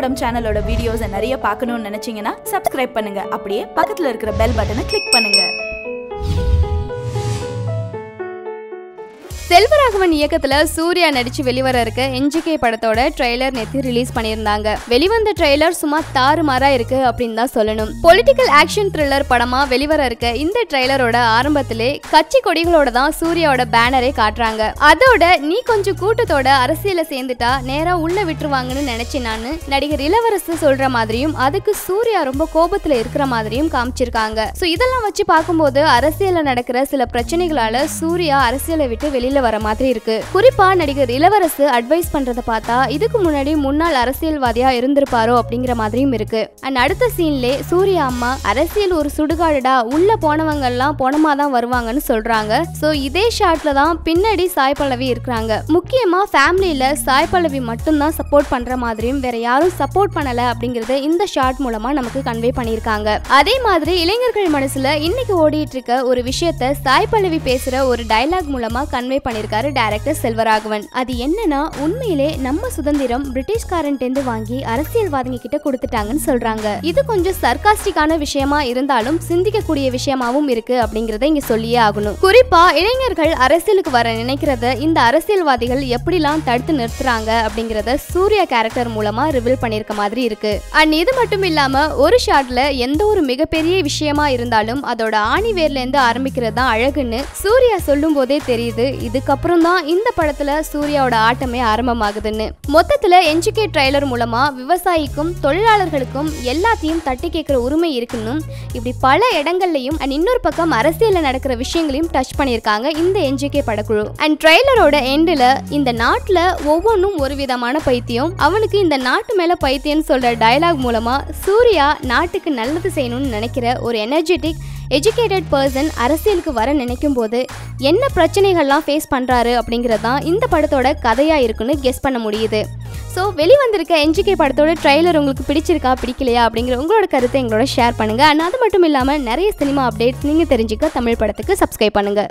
படம் சேனலோட வீடியோஸை நிறைய பார்க்கணும்னு நினைச்சீங்கன்னா சப்ஸ்கிரைப் பண்ணுங்க. அப்படியே பக்கத்துல இருக்கிற பெல் பட்டனை கிளிக் பண்ணுங்க. செல்வராகவன் இயக்கத்துல சூர்யா நடிச்சு வெளிவர இருக்க என்ஜிகே படத்தோட ட்ரெய்லர் நேத்து ரிலீஸ் பண்ணியிருந்தாங்க. வெளிவந்த ட்ரெய்லர் சும்மா தாறுமாறா இருக்கு அப்படின்னு தான் சொல்லணும். பொலிட்டிக்கல் ஆக்ஷன் த்ரில்லர் படமா வெளிவர இருக்க இந்த ட்ரெய்லரோட ஆரம்பத்திலே கட்சி கொடிகளோட தான் சூர்யாவோட பேனரே காட்டுறாங்க. அதோட நீ கொஞ்சம் கூட்டத்தோட அரசியல சேர்ந்துட்டா நேரா உள்ள விட்டுருவாங்கன்னு நினைச்சேன் நானு. நடிகர் இளவரசு சொல்ற மாதிரியும் அதுக்கு சூர்யா ரொம்ப கோபத்துல இருக்கிற மாதிரியும் காமிச்சிருக்காங்க. சோ இதெல்லாம் வச்சு பார்க்கும்போது அரசியல்ல நடக்கிற சில பிரச்சனைகளால சூர்யா அரசியலை விட்டு வெளியில வர மாதிரி இருக்கு. குறிப்பா நடிகர் இளவரசு அட்வைஸ் பண்றதை பார்த்தா இதுக்கு முன்னாடி முன்னாள் அரசியல்வாதியா இருந்திருப்பாரோ அப்படிங்கிற மாதிரியும் இருக்கு. அண்ட் அடுத்த சீன்லே சூர்யா அம்மா அரசியல் ஒரு சுடுகாடுடா உள்ள போனவங்க எல்லாம் போனமா தான் வருவாங்கன்னு சொல்றாங்க. சோ இதே ஷாட்ல தான் பின்னாடி சாய் பல்லவி இருக்கிறாங்க. முக்கியமா ஃபேமிலியில சாய் பல்லவி மட்டும்தான் சப்போர்ட் பண்ற மாதிரியும் வேற யாரும் சப்போர்ட் பண்ணல அப்படிங்கறத இந்த ஷாட் மூலமா நமக்கு கன்வே பண்ணியிருக்காங்க. அதே மாதிரி இளைஞர்கள் மனசுல இன்னைக்கு ஓடிட்டு இருக்க ஒரு விஷயத்த சாய் பல்லவி பேசுற ஒரு டைலாக் மூலமா கன்வே பண்ணியிருக்காரு டைரக்டர் செல்வராகவன். அது என்னன்னா உண்மையிலே நம்ம சுதந்திரம் பிரிட்டிஷ்காரன்ட்டேந்து வாங்கி அரசியல்வாதிங்க கிட்ட கொடுத்துட்டாங்கன்னு சொல்றாங்க. இது கொஞ்சம் சர்காஸ்டிக்கான விஷயமா இருந்தாலும் சிந்திக்கக்கூடிய விஷயமாவும் இருக்கு அப்படிங்கறத இங்க சொல்லியே ஆகணும். குறிப்பா இளைஞர்கள் அரசியலுக்கு வர நினைக்கிறத இந்த அரசியல்வாதிகள் எப்படிலாம் தடுத்து நிறுத்துறாங்க அப்படிங்கறத சூர்யா கேரக்டர் மூலமா ரிவீல் பண்ணிருக்க மாதிரி இருக்கு. அண்ட் இது மட்டும் இல்லாம ஒரு ஷாட்ல எந்த ஒரு மிகப்பெரிய விஷயமா இருந்தாலும் அதோட ஆணி வேர்ல இருந்து ஆரம்பிக்கிறது தான் அழகுன்னு சூர்யா சொல்லும் போதே தெரியுது. இதுக்கப்புறம் தான் இந்த படத்துல சூர்யாவோட ஆட்டமே ஆரம்பமாகுதுன்னு. மொத்தத்துல என்ஜிகே ட்ரைலர் மூலமா விவசாயிக்கும் தொழிலாளர்களுக்கும் எல்லாத்தையும் தட்டி கேட்கிற உரிமை இருக்குன்னு இப்படி பல இடங்கள்லயும் அண்ட் இன்னொரு பக்கம் அரசியல்ல நடக்கிற விஷயங்களையும் டச் பண்ணியிருக்காங்க இந்த என்ஜிகே படக்குழு. அண்ட் ட்ரெய்லரோட எண்டில் இந்த நாட்டில் ஒவ்வொன்றும் ஒரு விதமான பைத்தியம். அவனுக்கு இந்த நாட்டு மேல பைத்தியம்னு சொல்ற டயலாக் மூலமா சூர்யா நாட்டுக்கு நல்லது செய்யணும்னு நினைக்கிற ஒரு எனர்ஜெட்டிக் எஜுகேட்டட் பர்சன் அரசியலுக்கு வர நினைக்கும் போது என்ன பிரச்சனைகள்லாம் ஃபேஸ் பண்ணுறாரு அப்படிங்கிறது தான் இந்த படத்தோட கதையாக இருக்குன்னு கெஸ் பண்ண முடியுது. ஸோ வெளிவந்திருக்க என்ஜிகே படத்தோட ட்ரெய்லர் உங்களுக்கு பிடிச்சிருக்கா பிடிக்கலையா அப்படிங்கிற உங்களோட கருத்தை எங்களோட ஷேர் பண்ணுங்கள் அண்ட் அது மட்டும் இல்லாமல் நிறைய சினிமா அப்டேட்ஸ் நீங்கள் தெரிஞ்சுக்க தமிழ் படத்துக்கு சப்ஸ்கிரைப் பண்ணுங்கள்